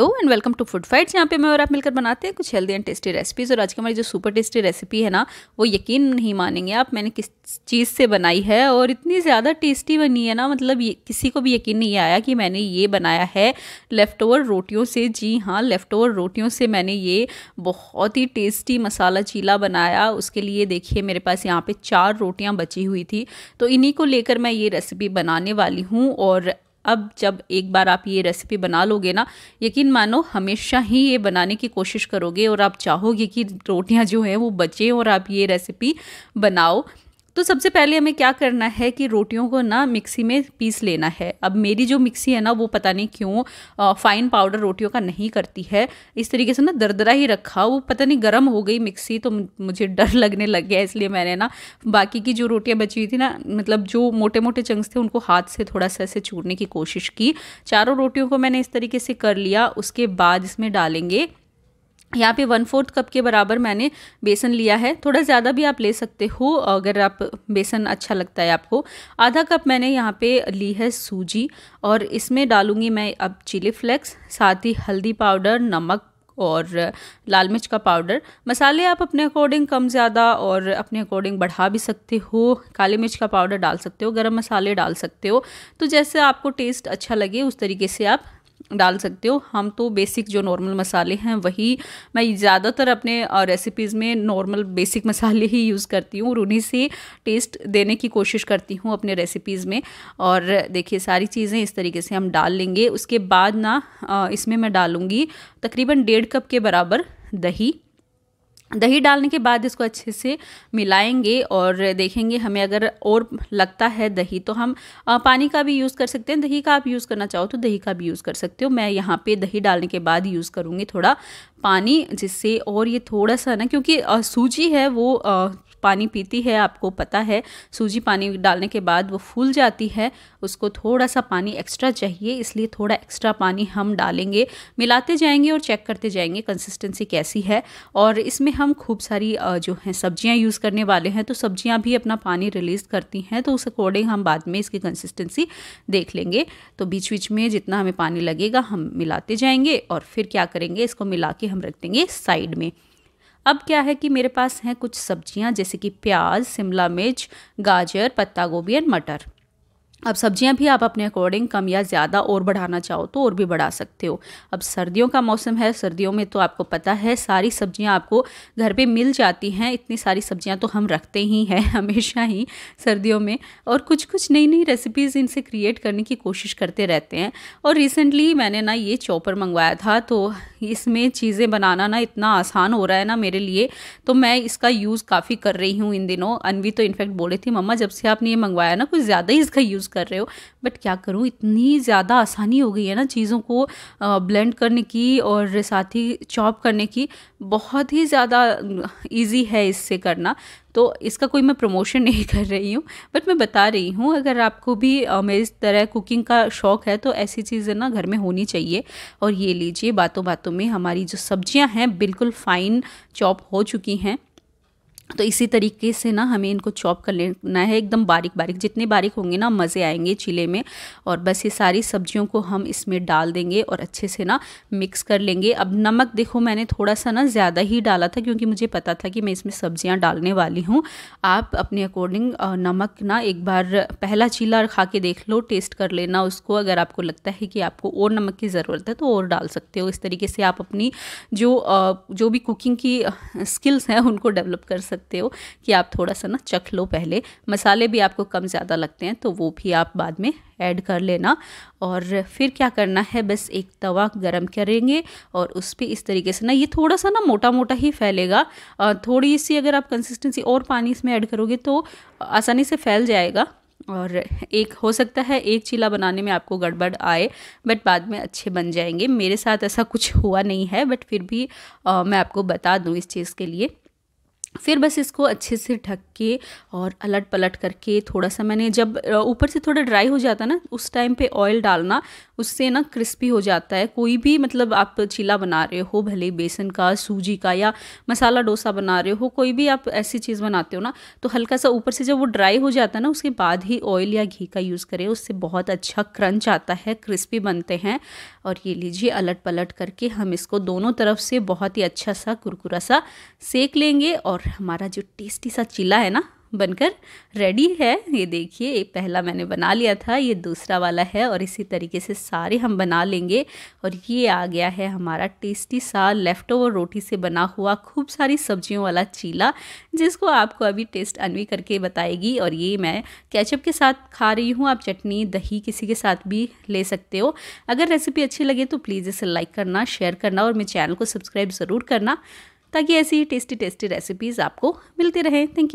Hello and welcome to food fights. यहाँ पे मैं और आप मिलकर बनाते हैं कुछ हेल्दी एंड टेस्टी रेसिपीज़ और आज की हमारी जो सुपर टेस्टी रेसिपी है ना, वो यकीन नहीं मानेंगे आप मैंने किस चीज़ से बनाई है और इतनी ज़्यादा टेस्टी बनी है ना मतलब ये किसी को भी यकीन नहीं आया कि मैंने ये बनाया है। लेफ़्ट ओवर रोटियों से, जी हाँ लेफ़्ट ओवर रोटियों से मैंने ये बहुत ही टेस्टी मसाला चीला बनाया। उसके लिए देखिए मेरे पास यहाँ पर चार रोटियाँ बची हुई थी तो इन्हीं को लेकर मैं ये रेसिपी बनाने वाली हूँ और अब जब एक बार आप ये रेसिपी बना लोगे ना, यकीन मानो हमेशा ही ये बनाने की कोशिश करोगे और आप चाहोगे कि रोटियाँ जो हैं वो बचें और आप ये रेसिपी बनाओ। तो सबसे पहले हमें क्या करना है कि रोटियों को ना मिक्सी में पीस लेना है। अब मेरी जो मिक्सी है ना, वो पता नहीं क्यों फाइन पाउडर रोटियों का नहीं करती है। इस तरीके से ना दरदरा ही रखा, वो पता नहीं गर्म हो गई मिक्सी तो मुझे डर लगने लग गया, इसलिए मैंने ना बाकी की जो रोटियाँ बची हुई थी ना मतलब जो मोटे मोटे चंक्स थे, उनको हाथ से थोड़ा सा ऐसे चूरने की कोशिश की। चारों रोटियों को मैंने इस तरीके से कर लिया, उसके बाद इसमें डालेंगे यहाँ पे वन फोर्थ कप के बराबर मैंने बेसन लिया है। थोड़ा ज़्यादा भी आप ले सकते हो, अगर आप बेसन अच्छा लगता है आपको। आधा कप मैंने यहाँ पे ली है सूजी और इसमें डालूँगी मैं अब चिली फ्लेक्स, साथ ही हल्दी पाउडर, नमक और लाल मिर्च का पाउडर। मसाले आप अपने अकॉर्डिंग कम ज़्यादा और अपने अकॉर्डिंग बढ़ा भी सकते हो। काली मिर्च का पाउडर डाल सकते हो, गरम मसाले डाल सकते हो। तो जैसे आपको टेस्ट अच्छा लगे, उस तरीके से आप डाल सकते हो। हम तो बेसिक जो नॉर्मल मसाले हैं, वही मैं ज़्यादातर अपने रेसिपीज़ में नॉर्मल बेसिक मसाले ही यूज़ करती हूँ और उन्हीं से टेस्ट देने की कोशिश करती हूँ अपने रेसिपीज़ में। और देखिए, सारी चीज़ें इस तरीके से हम डाल लेंगे। उसके बाद ना इसमें मैं डालूँगी तकरीबन डेढ़ कप के बराबर दही। दही डालने के बाद इसको अच्छे से मिलाएँगे और देखेंगे हमें अगर और लगता है दही तो हम पानी का भी यूज़ कर सकते हैं। दही का आप यूज़ करना चाहो तो दही का भी यूज़ कर सकते हो। मैं यहाँ पे दही डालने के बाद यूज़ करूँगी थोड़ा पानी, जिससे और ये थोड़ा सा ना, क्योंकि सूजी है वो पानी पीती है, आपको पता है, सूजी पानी डालने के बाद वो फूल जाती है, उसको थोड़ा सा पानी एक्स्ट्रा चाहिए, इसलिए थोड़ा एक्स्ट्रा पानी हम डालेंगे। मिलाते जाएँगे और चेक करते जाएँगे कंसिस्टेंसी कैसी है। और इसमें हम खूब सारी जो हैं सब्ज़ियाँ यूज़ करने वाले हैं तो सब्ज़ियाँ भी अपना पानी रिलीज़ करती हैं तो उस अकॉर्डिंग हम बाद में इसकी कंसिस्टेंसी देख लेंगे। तो बीच बीच में जितना हमें पानी लगेगा, हम मिलाते जाएँगे और फिर क्या करेंगे, इसको मिला के हम रख देंगे साइड में। अब क्या है कि मेरे पास हैं कुछ सब्ज़ियाँ, जैसे कि प्याज, शिमला मिर्च, गाजर, पत्ता गोभी एंड मटर। अब सब्ज़ियाँ भी आप अपने अकॉर्डिंग कम या ज़्यादा और बढ़ाना चाहो तो और भी बढ़ा सकते हो। अब सर्दियों का मौसम है, सर्दियों में तो आपको पता है, सारी सब्ज़ियाँ आपको घर पे मिल जाती हैं, इतनी सारी सब्ज़ियाँ तो हम रखते ही हैं, हमेशा ही सर्दियों में। और कुछ कुछ नई नई रेसिपीज़ इनसे क्रिएट करने की कोशिश करते रहते हैं। और रिसेंटली मैंने ना ये चॉपर मंगवाया था तो इसमें चीज़ें बनाना ना इतना आसान हो रहा है ना मेरे लिए तो मैं इसका यूज़ काफ़ी कर रही हूँ इन दिनों। अनवी तो इनफैक्ट बोले थी, मम्मा, जब से आपने ये मंगवाया ना, कुछ ज़्यादा ही इसका यूज़ कर रहे हो। बट क्या करूँ, इतनी ज़्यादा आसानी हो गई है ना चीज़ों को ब्लेंड करने की और साथ ही चॉप करने की। बहुत ही ज़्यादा इजी है इससे करना। तो इसका कोई मैं प्रमोशन नहीं कर रही हूँ बट मैं बता रही हूँ, अगर आपको भी मेरी तरह कुकिंग का शौक़ है तो ऐसी चीज़ें ना घर में होनी चाहिए। और ये लीजिए बातों बातों में हमारी जो सब्ज़ियाँ हैं, बिल्कुल फ़ाइन चॉप हो चुकी हैं। तो इसी तरीके से ना हमें इनको चॉप कर लेना है एकदम बारीक बारीक। जितने बारीक होंगे ना, मज़े आएँगे चीले में। और बस ये सारी सब्जियों को हम इसमें डाल देंगे और अच्छे से ना मिक्स कर लेंगे। अब नमक देखो, मैंने थोड़ा सा ना ज़्यादा ही डाला था क्योंकि मुझे पता था कि मैं इसमें सब्ज़ियाँ डालने वाली हूँ। आप अपने अकॉर्डिंग नमक ना एक बार पहला चीला खा के देख लो, टेस्ट कर लेना उसको। अगर आपको लगता है कि आपको और नमक की ज़रूरत है तो और डाल सकते हो। इस तरीके से आप अपनी जो जो भी कुकिंग की स्किल्स हैं उनको डेवलप कर सकते सकते हो कि आप थोड़ा सा ना चख लो पहले। मसाले भी आपको कम ज़्यादा लगते हैं तो वो भी आप बाद में ऐड कर लेना। और फिर क्या करना है बस एक तवा गरम करेंगे और उस पर इस तरीके से ना ये थोड़ा सा ना मोटा मोटा ही फैलेगा। थोड़ी सी अगर आप कंसिस्टेंसी और पानी इसमें ऐड करोगे तो आसानी से फैल जाएगा। और एक हो सकता है एक चीला बनाने में आपको गड़बड़ आए बट बाद में अच्छे बन जाएँगे। मेरे साथ ऐसा कुछ हुआ नहीं है बट फिर भी आ, मैं आपको बता दूँ इस चीज़ के लिए। फिर बस इसको अच्छे से ढक के और अलट पलट करके थोड़ा सा मैंने जब ऊपर से थोड़ा ड्राई हो जाता है ना, उस टाइम पे ऑयल डालना, उससे ना क्रिस्पी हो जाता है। कोई भी मतलब आप चीला बना रहे हो, भले बेसन का, सूजी का या मसाला डोसा बना रहे हो, कोई भी आप ऐसी चीज़ बनाते हो ना तो हल्का सा ऊपर से जब वो ड्राई हो जाता है ना, उसके बाद ही ऑयल या घी का यूज़ करें, उससे बहुत अच्छा क्रंच आता है क्रिस्पी बनते हैं। और ये लीजिए अलट पलट करके हम इसको दोनों तरफ़ से बहुत ही अच्छा सा, कुरकुरा सा सेक लेंगे और हमारा जो टेस्टी सा चीला है ना बनकर रेडी है। ये देखिए एक पहला मैंने बना लिया था, ये दूसरा वाला है और इसी तरीके से सारे हम बना लेंगे। और ये आ गया है हमारा टेस्टी सा लेफ़्ट ओवर रोटी से बना हुआ खूब सारी सब्जियों वाला चीला जिसको आपको अभी टेस्ट अनवी करके बताएगी। और ये मैं कैचअप के साथ खा रही हूँ। आप चटनी, दही किसी के साथ भी ले सकते हो। अगर रेसिपी अच्छी लगे तो प्लीज़ इसे लाइक करना शेयर करना और मेरे चैनल को सब्सक्राइब ज़रूर करना। ताकि ऐसी टेस्टी टेस्टी रेसिपीज़ आपको मिलती रहें। Thank you